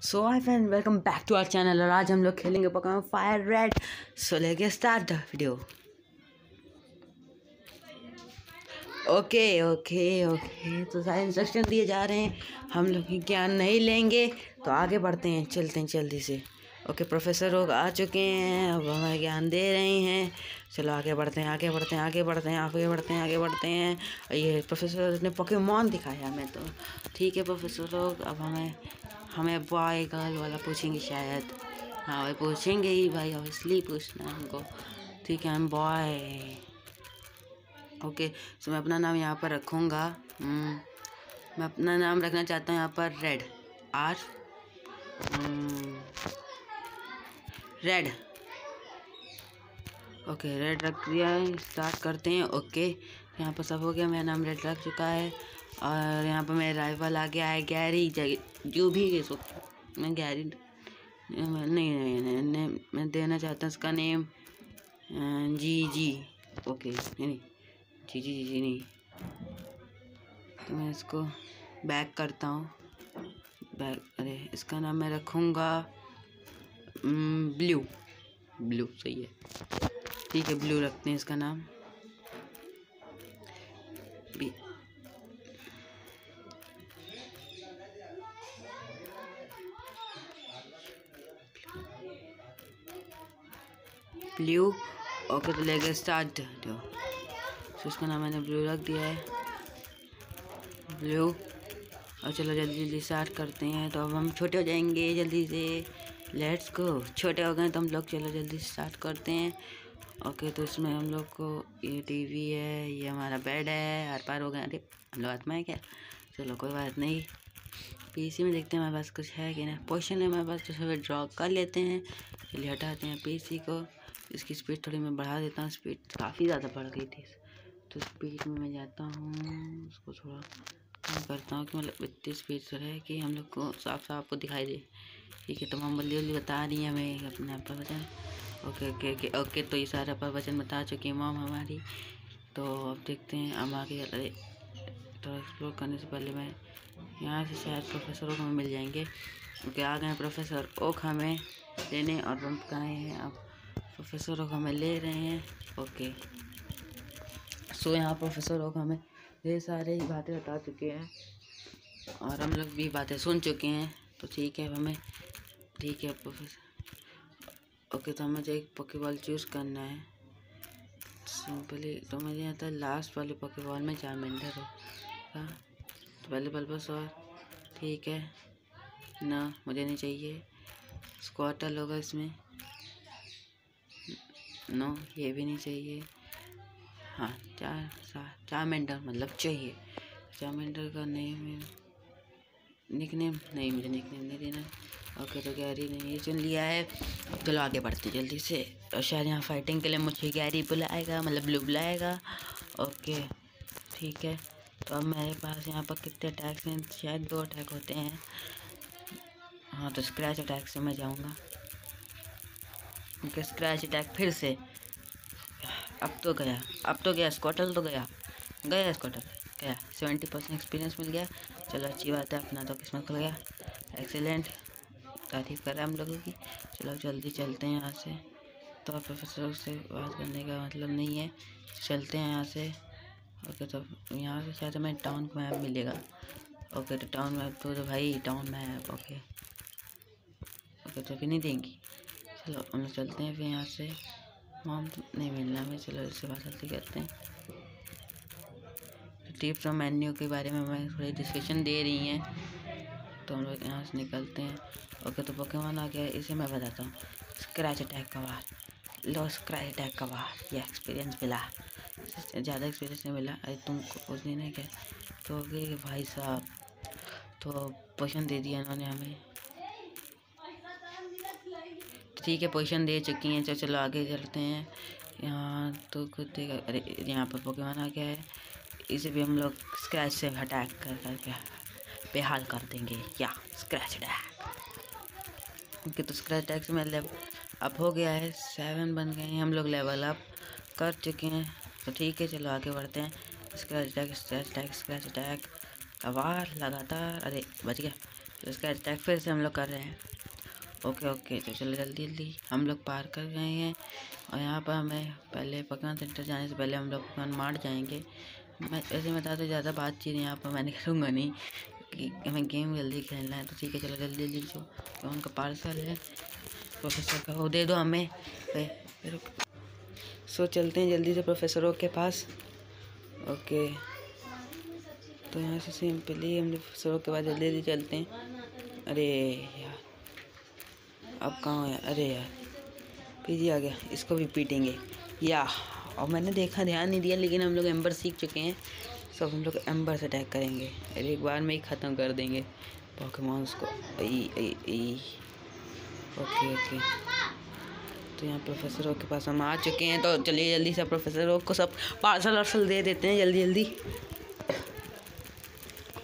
So hi friend welcome back to our channel और आज हम लोग खेलेंगे पोकेमॉन फायर रेड सो लेके start the video okay okay okay तो सारे इंस्ट्रक्शन दिए जा रहे हैं। हम लोग ज्ञान नहीं लेंगे? तो आगे बढ़ते हैं, चलते हैं जल्दी से। ओके प्रोफेसर लोग आ चुके हैं। अब हमें ज्ञान दे रहे हैं। चलो, आगे बढ़ते हैं, आगे बढ़ते हैं, आगे बढ़ते हैं, आगे बढ़ते हैं, आगे बढ़ते हैं। ये प्रोफेसर ने पोकेमॉन दिखाया हमें तो। ठीक है प्रोफेसर लोग, अब हमें हमें बॉय गर्ल वाला पूछेंगे शायद। हाँ भाई पूछेंगे ही भाई ऑब्वियसली पूछना है हमको। ठीक है हम बॉय ओके सो मैं अपना नाम यहाँ पर रखूँगा। हम्म, मैं अपना नाम रखना चाहता हूँ यहाँ पर red or red okay red रख दिया है स्टार्ट करते हैं। ओके यहाँ पर सब हो गया मेरा नाम रेड रख चुका है। और यहाँ पर मेरा राइवल आ गया है गैरी जो भी है सो मैं गैरी नहीं नहीं नहीं, नहीं मैं देना चाहता हूँ इसका नेम जी जी ओके नहीं जी जी जी जी नहीं। तो मैं इसको बैक करता हूँ। बैक अरे इसका नाम मैं रखूँगा ब्लू ब्लू सही है। ठीक है ब्लू रखते हैं इसका नाम। ब्लू। ओके तो लेके स्टार्ट दो। तो इसका नाम मैंने ब्लू रख दिया है। ब्लू। और चलो जल्दी जल्दी स्टार्ट करते हैं। तो अब हम छोटे हो जाएँगे जल्दी से। लेट्स गो छोटे हो गए तो हम लोग चलो जल्दी स्टार्ट करते हैं। ओके तो इसमें हम लोग को ये टीवी है, ये हमारा बेड है। हर पार हो गए। अरे, हम लोग आत्मा है क्या? चलो, कोई बात नहीं। पीसी में देखते हैं हमारे पास कुछ है कि ना पोशन है हमारे पास तो सब ड्रॉ कर लेते हैं। चलिए हटाते हैं पीसी को। इसकी स्पीड थोड़ी मैं बढ़ा देता हूँ स्पीड काफ़ी ज़्यादा बढ़ गई थी। तो स्पीड में मैं जाता हूँ, उसको थोड़ा कम करता हूँ कि मतलब इतनी स्पीड से रहे कि हम लोग को साफ़ साफ़ आपको दिखाई दे। ठीक है तो हम जल्दी बता रही है हमें अपने प्रवचन। ओके ओके ओके ओके तो ये सारा प्रवचन बता चुकी है मॉम हमारी। तो अब देखते हैं हम आगे, अरे तो एक्सप्लोर करने से पहले मैं यहाँ से शायद प्रोफेसर ओक हमें मिल जाएँगे। क्योंकि आ गए प्रोफेसर ओक हमें लेने और हम कहे हैं अब प्रोफेसर ओक हमें ले रहे हैं। ओके। सो यहाँ प्रोफेसर लोग हमें ढेर सारे बातें बता चुके हैं और हम लोग भी बातें सुन चुके हैं। तो ठीक है, हमें ठीक है प्रोफेसर। ओके तो हमें एक पॉकेबॉल चूज़ करना है। सिंपली तो मुझे यहाँ था लास्ट वाले पॉकेबॉल में चार्मेंडर हो हाँ तो पहले बल्बस और ठीक है। ना, मुझे नहीं चाहिए। स्क्वाटल होगा इसमें। नो, ये भी नहीं चाहिए। हाँ चार मेंटर मतलब चाहिए। चार मेंटर का नेम निक नेम नहीं, मुझे निक नेम नहीं देना। ओके तो गैरी ने ये चुन लिया है। चलो आगे बढ़ते जल्दी से। और शायद यहाँ फाइटिंग के लिए मुझे गैरी बुलाएगा मतलब ब्लू बुलाएगा। ओके, ठीक है। तो अब मेरे पास यहाँ पर कितने अटैक्स हैं? शायद दो अटैक होते हैं। हाँ तो स्क्रैच अटैक से मैं जाऊँगा। ओके स्क्रैच अटैक फिर से। अब तो गया अब तो गया स्कॉटल तो गया गया स्कॉटल गया। सेवेंटी परसेंट एक्सपीरियंस मिल गया। चलो अच्छी बात है अपना तो किस्मत खुल गया। एक्सीलेंट तारीफ़ कर रहे हैं हम लोगों की। चलो जल्दी चलते हैं यहाँ से। तो प्रोफेसर से बात करने का मतलब नहीं है। चलते हैं यहाँ से। ओके तो यहाँ से शायद हमें टाउन मैप मिलेगा। ओके तो टाउन मैप तो, तो भाई टाउन मैप ओके ओके तो फिर नहीं देंगी। चलो, हम चलते हैं फिर यहाँ से। मॉम, नहीं मिलना हमें चलो इससे बात जल्दी करते हैं। टिप्स और मेन्यू के बारे में हमें थोड़ी डिस्कशन दे रही हैं तो हम लोग यहाँ से निकलते हैं। ओके तो पोकेमोन आ गया, इसे मैं बताता हूँ। स्क्रैच अटैक का बार लो स्क्रैच अटैक का बार ये एक्सपीरियंस मिला। ज़्यादा एक्सपीरियंस नहीं मिला। अरे तुमको उस दिन है क्या तो भाई साहब तो पोषण दे दिया इन्होंने हमें। ठीक है पोजीशन दे चुकी हैं। चलो चलो आगे चलते हैं। यहाँ तो कुछ अरे, यहाँ पर पोकेमोन आ गया है। इसे भी हम लोग स्क्रैच से अटैक कर करके बेहाल कर देंगे। या स्क्रैच अटैक ओके तो स्क्रैच अटैक से मैं लेवल अप हो गया है सेवन बन गए हैं। हम लोग लेवल अप कर चुके हैं। तो ठीक है, चलो आगे बढ़ते हैं। Scratch attack scratch attack scratch attack आवार लगातार, अरे बच गया। तो स्क्रैच अटैक फिर से हम लोग कर रहे हैं। ओके ओके तो चलो जल्दी जल्दी। हम लोग पार कर गए हैं। और यहाँ पर हमें पहले पकवान सेंटर जाने से पहले हम लोग पकवान मार जाएँगे। मैं ऐसे बता तो ज़्यादा बातचीत यहाँ पर मैं नहीं करूँगा, नहीं। कि हमें गेम जल्दी खेलना है तो ठीक है, चलो जल्दी जल्दी, जो तो उनका पार्सल है, प्रोफेसर का, वो दे दो हमें। फिर सो, चलते हैं जल्दी से प्रोफेसरों के पास। ओके। तो यहाँ से सिंपली हम लोग प्रोफेसरों के पास जल्दी जल्दी चलते हैं। अरे अब कहाँ है? अरे यार पीजी आ गया, इसको भी पीटेंगे। या, और मैंने देखा, ध्यान नहीं दिया, लेकिन हम लोग एम्बर सीख चुके हैं। सब हम लोग एम्बर से अटैक करेंगे। अरे, एक बार में ही ख़त्म कर देंगे पॉकेमॉन्स को। I okay okay. तो यहाँ प्रोफेसरों के पास हम आ चुके हैं। तो चलिए, जल्दी से प्रोफेसरों को सब पार्सल वार्सल दे देते हैं, जल्दी जल्दी।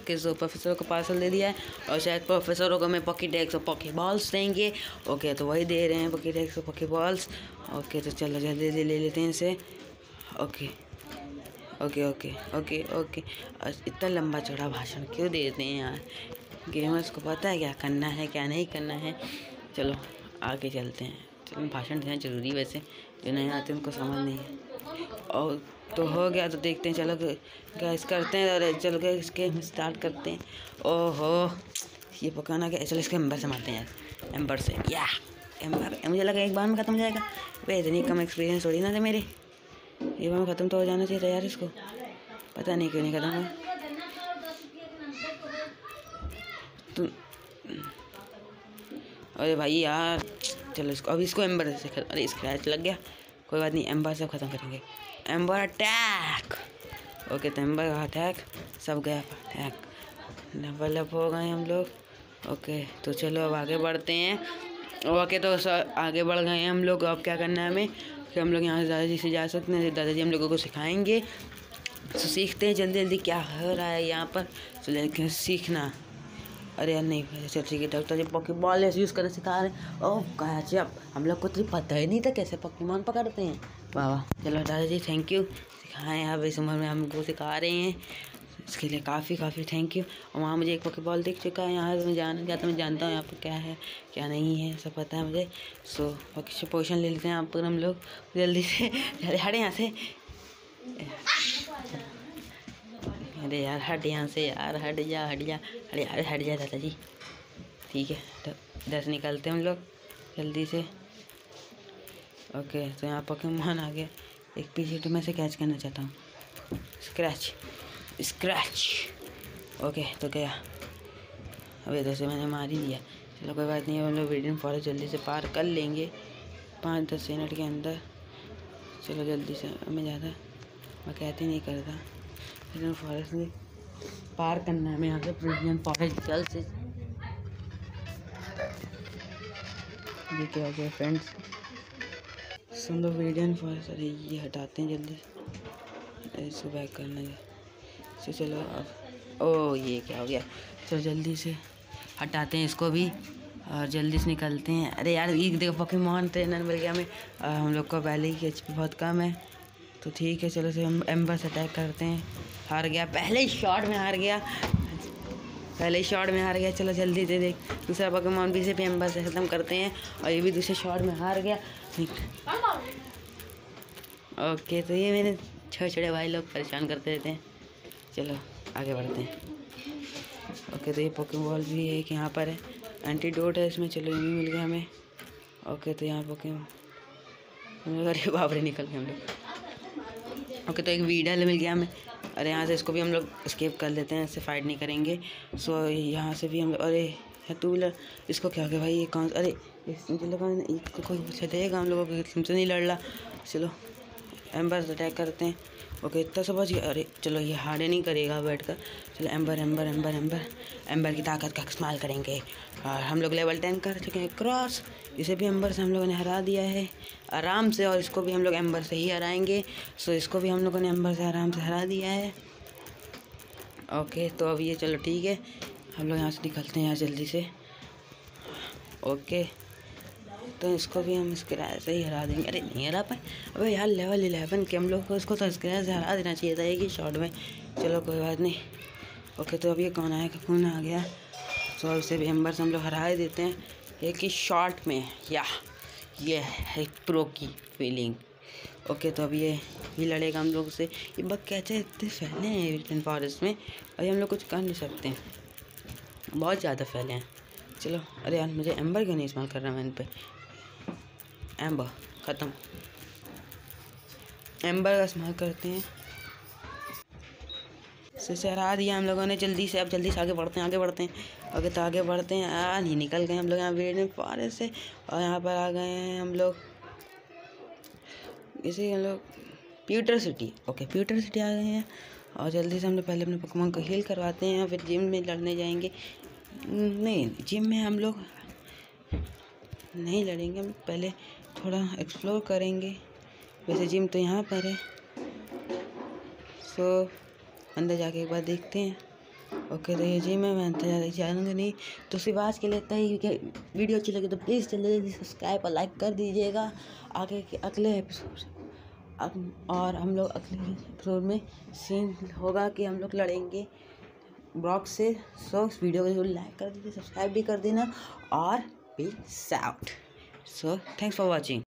ओके सो प्रोफेसरों को पार्सल दे दिया है, और शायद प्रोफेसरों को मैं पॉकेट एक्स और पॉकेट बॉल्स देंगे। ओके तो वही दे रहे हैं पॉकेट एक्स और पॉकेट बॉल्स ओके तो चलो जल्दी जल्दी ले लेते हैं इसे। Okay okay okay okay okay इतना लंबा चौड़ा भाषण क्यों देते हैं यार? गेमर्स को पता है क्या करना है, क्या नहीं करना है? चलो, आगे चलते हैं। भाषण देना ज़रूरी वैसे, जो नहीं आते उनको समझ नहीं है। और तो हो गया तो देखते हैं, चलो गैस करते हैं, और चल गए इसके हम स्टार्ट करते हैं। ओहो, ये पकाना क्या? चलो इसके एम्बर से मारते हैं यार। एम्बर से या एम्बर मुझे लगा एक बार में ख़त्म हो जाएगा। भाई इतनी कम एक्सपीरियंस थोड़ी ना थे मेरे। एक बार में ख़त्म तो हो जाना चाहिए यार इसको। पता नहीं क्यों नहीं ख़त्म हुआ। तो अरे भाई यार, चलो इसको, अब इसको एम्बर से अरे स्क्रैच लग गया। कोई बात नहीं एम्बर से ख़त्म करेंगे। एम्बर अटैक ओके तो एम्बर अटैक सब गया अटैक डेवलप हो गए हम लोग। ओके तो चलो अब आगे बढ़ते हैं। ओके तो सर आगे बढ़ गए हैं हम लोग। अब क्या करना है हमें? कि हम लोग यहाँ से दादाजी से जा सकते हैं। दादाजी हम लोगों को सिखाएँगे। तो सीखते हैं जल्दी जल्दी क्या हो रहा है यहाँ पर। तो सीखना। अरे यार, नहीं चल ठीक है डॉक्टर जी पॉकीबॉल ऐसे यूज़ करना सिखा रहे हैं। ओह कहा जी अब हम लोग को तो पता ही नहीं था कैसे पॉकीमॉन पकड़ते हैं। वाह वाह, चलो दादाजी थैंक यू सिखाएँ आप इस उम्र में हमको सिखा रहे हैं। इसके लिए काफ़ी काफ़ी थैंक यू और वहाँ मुझे एक पॉकीबॉल दिख चुका है, यहाँ मैं जान जाता मैं जानता हूँ यहाँ पर क्या है, क्या नहीं है, सब पता है मुझे। सो पोजिशन ले लेते हैं यहाँ पर हम लोग, जल्दी से। हटे यहाँ से। अरे यार, हट यहाँ से यार, हट जा हट जा। अरे यार, हट जा दादा जी। ठीक है तो इधर से निकलते हम लोग, जल्दी से। ओके तो यहाँ पोकेमोन आ गया। एक पीछे तो मैं से कैच करना चाहता हूँ। स्क्रैच स्क्रैच ओके तो गया। अभी इधर से मैंने मार ही दिया। चलो, कोई बात नहीं, हम लोग वीडियो फॉरेस्ट जल्दी से पार कर लेंगे। पाँच दस मिनट के अंदर। चलो, जल्दी से मैं ज़्यादा, मैं कहती नहीं करता। प्रिजन फॉरेस्ट में पार करना है। हमें यहाँ से प्रिजन फॉरेस्ट जल्द से। ये क्या हो गया फ्रेंड्स सुन लो वीडियन फॉरेस्ट अरे ये हटाते हैं जल्दी। इसको बैक करना है तो चलो अब ओ, ये क्या हो गया? चलो जल्दी से हटाते हैं इसको भी और जल्दी से निकलते हैं। अरे यार, ये देखो पॉकीमॉन ट्रेनर मिल गया हमें। हम लोग का पहले ही एच बहुत कम है। तो ठीक है, चलो से हम एम्बस अटैक करते हैं। हार गया। पहले ही शॉट में हार गया। पहले ही शॉट में हार गया। चलो जल्दी से देख। दूसरा पकमान भी से भी एम्बस से ख़त्म करते हैं और ये भी दूसरे शॉट में हार गया। ओके तो ये मेरे छोटे छोटे भाई लोग परेशान करते रहते हैं। चलो, आगे बढ़ते हैं। ओके तो ये पोकेमॉल भी एक यहाँ पर है। एंटीडोट है इसमें। चलो, ये भी मिल गया हमें। ओके तो यहाँ पोकेमॉल अरे बाबरे निकल गए हम लोग। ओके तो एक वीडल मिल गया हमें। अरे यहाँ से इसको भी हम लोग स्केप कर लेते हैं, इससे फाइट नहीं करेंगे। सो यहाँ से भी हम अरे टू व्हीलर इसको क्या गया भाई, ये कौन अरे इसको कोई देगा हम लोगों को, तुमसे नहीं लड़ रहा। चलो एम्बर अटैक करते हैं। ओके इतना समझ गया। अरे, चलो, ये हार्डे नहीं करेगा बैठ कर। चलो ember ember ember ember ember की ताकत का इस्तेमाल करेंगे। और हम लोग लेवल टेन कर चुके हैं क्रॉस इसे भी एम्बर से हम लोगों ने हरा दिया है। आराम से और इसको भी हम लोग एम्बर से ही हराएँगे। सो, इसको भी हम लोगों ने एम्बर से आराम से हरा दिया है। ओके तो अब ये चलो ठीक है। हम लोग यहाँ से निकलते हैं यहाँ जल्दी से। ओके तो इसको भी हम स्क्रैच से ही हरा देंगे। अरे, नहीं हरा पाए अबे यार लेवल इलेवन के हम लोग को इसको तो स्क्रैच से हरा देना चाहिए था एक ही शॉट में। चलो, कोई बात नहीं। ओके तो अब ये कौन आया? कौन आ गया। सो इसे भी एम्बर से हम लोग हरा ही देते हैं। एक ही शॉर्ट में, या, ये है प्रो की फीलिंग ओके तो अब ये ये लड़ेगा हम लोग से. ये बग कैसे इतने फैले हैं एविटन फॉरेस्ट में अरे हम लोग कुछ कर नहीं सकते. बहुत ज़्यादा फैले हैं. चलो, अरे यार, मुझे एम्बर क्यों नहीं इस्तेमाल कर रहा मैं इन पर एम्बर ख़त्म. एम्बर का इस्तेमाल करते हैं. से हरा दिया हम लोगों ने, जल्दी से, अब जल्दी से आगे बढ़ते हैं, आगे बढ़ते हैं। आगे तो आगे बढ़ते हैं आ नहीं निकल गए हम लोग यहाँ वेड फॉरेस्ट से, और यहाँ पर आ गए हैं हम लोग। इसी हम लोग, Pewter City, okay, Pewter City आ गए हैं, और जल्दी से हम लोग पहले अपने पकवान को हील करवाते हैं, फिर जिम में लड़ने जाएँगे। नहीं जिम में हम लोग नहीं लड़ेंगे, हम पहले थोड़ा एक्सप्लोर करेंगे। वैसे जिम तो यहाँ पर है। सो अंदर जाके एक बार देखते हैं। ओके तो ये है मैं अंदर जाऊँगी नहीं। तो सिर्फ़ आज के लिए इतना ही। क्योंकि वीडियो अच्छी लगी तो प्लीज़ जल्दी जल्दी सब्सक्राइब और लाइक कर दीजिएगा। आगे के अगले एपिसोड और हम लोग अगले एपिसोड में सीन होगा कि हम लोग लड़ेंगे। ब्लॉग से सो वीडियो को ज़रूर लाइक कर दीजिए सब्सक्राइब भी कर देना और be out so thanks for watching